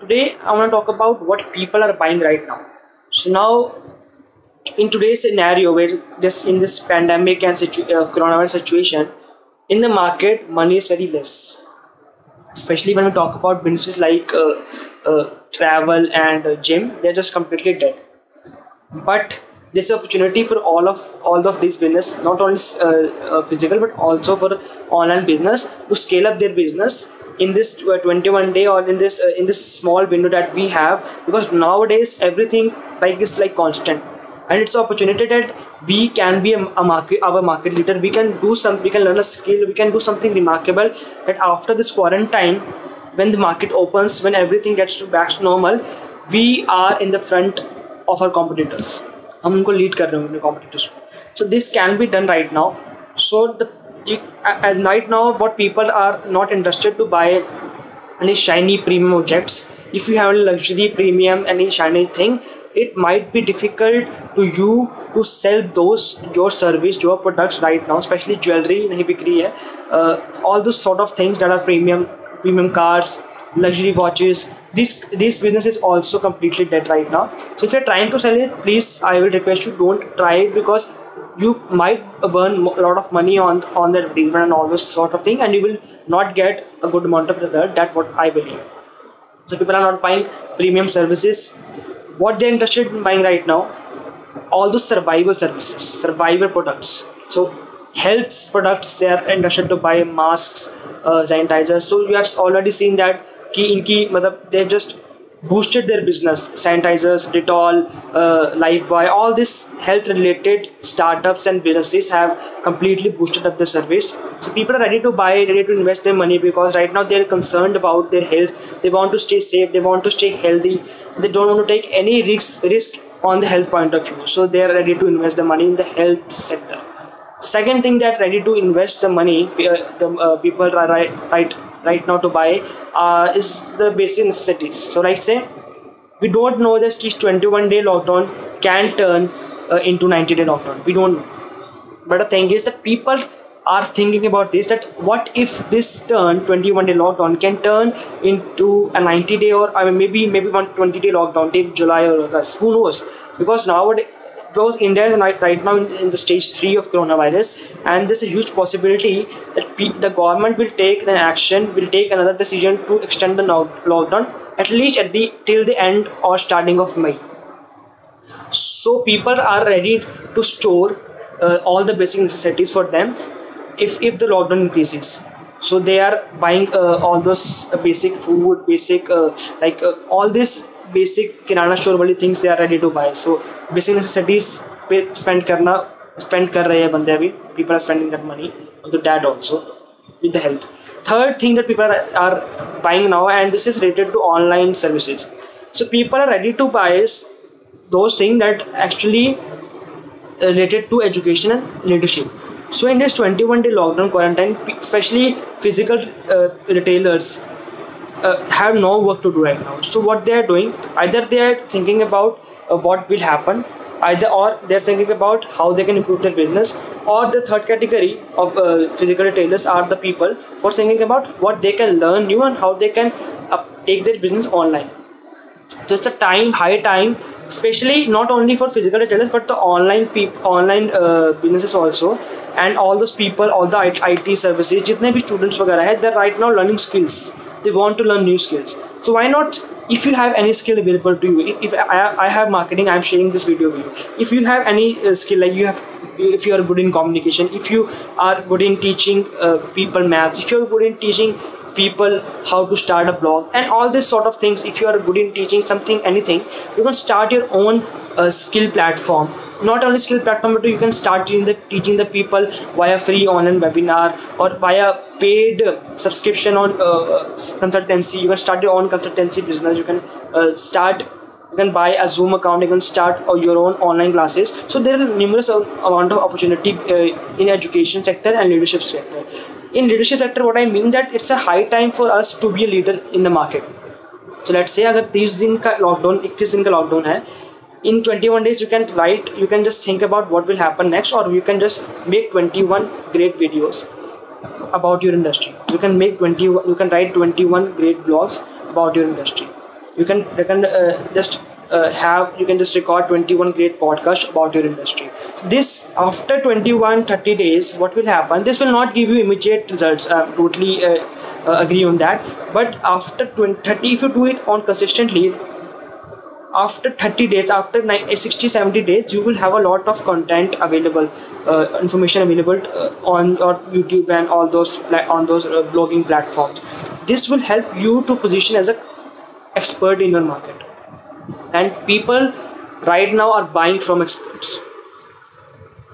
today I want to talk about what people are buying right now. So now, in today's scenario, where just in this pandemic and situ- uh, coronavirus situation, in the market, money is very less. Especially when we talk about businesses like uh, uh, travel and uh, gym, they're just completely dead. But this opportunity for all of all of these business, not only uh, uh, physical but also for online business to scale up their business in this uh, 21 day or in this uh, in this small window that we have because nowadays everything like is like constant and it's opportunity that we can be a, a market our market leader we can do some we can learn a skill we can do something remarkable that after this quarantine when the market opens when everything gets to back to normal we are in the front of our competitors हम उनको lead कर रहे हैं अपने competitors को so this can be done right now so the as right now what people are not interested to buy any shiny premium objects if you have a luxury premium any shiny thing it might be difficult to you to sell those your service your products right now especially jewelry nahi bik rahi hai. Uh, all those sort of things that are premium premium cars luxury watches this this business is also completely dead right now. So if you're trying to sell it please i will request you don't try it because you might burn a lot of money on on the advertisement and all this sort of thing and you will not get a good amount of result that's what i believe so people are not buying premium services what they're interested in buying right now all those survival services survival products so health products they are interested to buy masks uh, sanitizers so you have already seen that कि इनकी मतलब they just boosted their business. Sanitizers dettol uh, lifebuoy all these health related startups and businesses have completely boosted up the service. So people are ready to buy ready to invest their money because right now they're concerned about their health. They want to stay safe they want to stay healthy. They don't want to take any risk risk on the health point of view. So they are ready to invest the money in the health sector. Second thing that ready to invest the money uh, the uh, people are right right right now to buy uh, is the basic necessities. So like say we don't know that this 21 day lockdown can turn uh, into 90 day lockdown. We don't know. But the thing is that people are thinking about this that what if this turn 21 day lockdown can turn into a 90 day or I mean, maybe maybe 120 day lockdown till July or August. Who knows? Because nowadays because India is right now in, the stage three of coronavirus, and there's a huge possibility that the government will take an action, will take another decision to extend the lockdown at least at the till the end or starting of May. So people are ready to store uh, all the basic necessities for them if if the lockdown increases. So they are buying uh, all those basic food, basic uh, like uh, all this basic kirana store वाली things they are ready to buy so basic necessities पे spend करना spend कर रहे हैं बंदे अभी people are spending that money the dad also with the health third thing that people are buying now and this is related to online services so people are ready to buy those thing that actually related to education and leadership so in this twenty one day lockdown quarantine specially physical retailers uh, have no work to do right now so what they are doing either they are thinking about uh, what will happen either or they're thinking about how they can improve their business or the third category of uh, physical retailers are the people who are thinking about what they can learn new and how they can uh, take their business online so it's a time high time especially not only for physical retailers but the online people online uh, businesses also and all those people all the IT services जितने भी students वगैरह है they're right now learning skills they want to learn new skills. So why not if you have any skill available to you if, if I, I have marketing i'm sharing this video with you. If you have any uh, skill like you have if you are good in communication if you are good in teaching uh, people maths if you're good in teaching people how to start a blog and all this sort of things if you are good in teaching something anything you can start your own uh, skill platform not only skill platform but you can start teaching the, teaching the people via free online webinar or via paid subscription on uh, consultancy you can start your own consultancy business you can uh, start you can buy a zoom account you can start uh, your own online classes so there are numerous amount of opportunity uh, in education sector and leadership sector in leadership sector what i mean that it's a high time for us to be a leader in the market so let's say अगर 30 दिन का lockdown 21 दिन का lockdown है in 21 days you can write you can just think about what will happen next or you can just make 21 great videos about your industry. You can make 20 you can write 21 great blogs about your industry. You can you can uh, just uh, have you can just record 21 great podcasts about your industry. This after 21 30 days what will happen? This will not give you immediate results. I totally uh, uh, agree on that. But after 20, 30 if you do it on consistently after 30 days after 90, 60 70 days you will have a lot of content available uh, information available uh, on your youtube and all those on those uh, blogging platforms. This will help you to position as a expert in your market. And people right now are buying from experts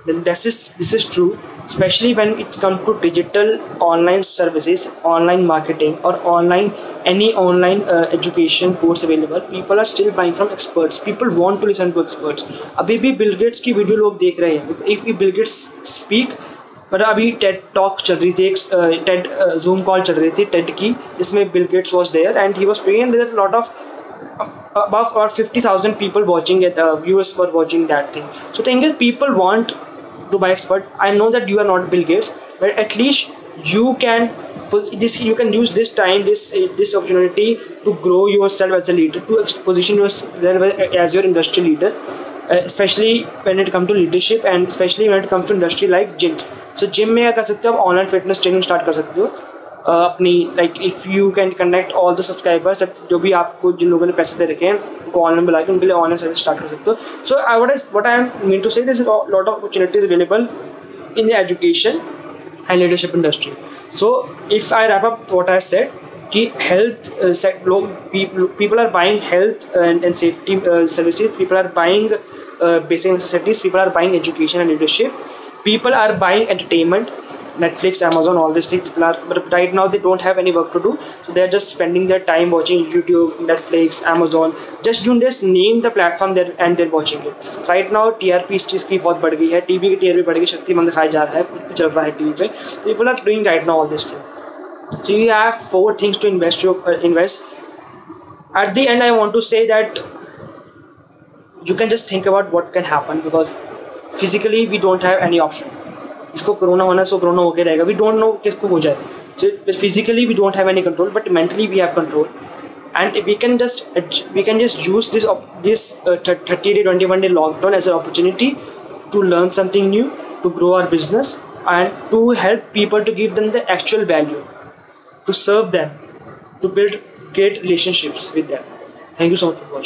then this is this is true especially when it comes to digital online services online marketing or online any online uh, education course available people are still buying from experts people want to listen to experts अभी भी Bill Gates की video लोग देख रहे हैं if bill Gates speak पर अभी Ted talk चल रही थी एक टेड जूम कॉल चल रही थी टेड की जिसमें Bill Gates was there and he was praying there lot of above about 50,000 people watching it, uh, were watching that thing. So, thing is, people want to buy expert i know that you are not bill gates but at least you can put this you can use this time this this opportunity to grow yourself as a leader to position yourself as your industry leader uh, especially when it comes to leadership and especially when it comes to industry like gym so gym में कर सकते हो आप online fitness training start कर सकते हो अपनी like if you can connect all the subscribers जो भी आपको जिन लोगों ने पैसे दे रखे हैं उनको ऑनलाइन बुला के उनके लिए ऑनलाइन सर्विस स्टार्ट कर सकते हो। So I what what I am mean to say this lot of opportunities available in education and leadership industry so if I wrap up what I said कि health said लोग people are buying health and and safety services people are buying basic necessities people are buying education and leadership people are buying entertainment Netflix, Amazon, all these things. But right now they don't have any work to do, so they're just spending their time watching YouTube, Netflix, Amazon. Just you just name the platform there and they're watching it. Right now TRP इस चीज़ की बहुत बढ़ गई है TV की TRP बढ़ गई शक्तिमान दिखाया जा रहा है कुछ चल रहा है टीवी पे people are doing right now all this thing. So you have four things to invest. Your uh, invest. At the end, I want to say that you can just think about what can happen because physically we don't have any option. इसको corona होना है सो corona होकर रहेगा। We don't know किसको हो जाए। Physically we don't have any control but mentally we have control and we can just we can just use this this thirty day twenty one day lockdown as a opportunity to learn something new to grow our business and to help people to give them the actual value to serve them to build great relationships with them thank you so much for watching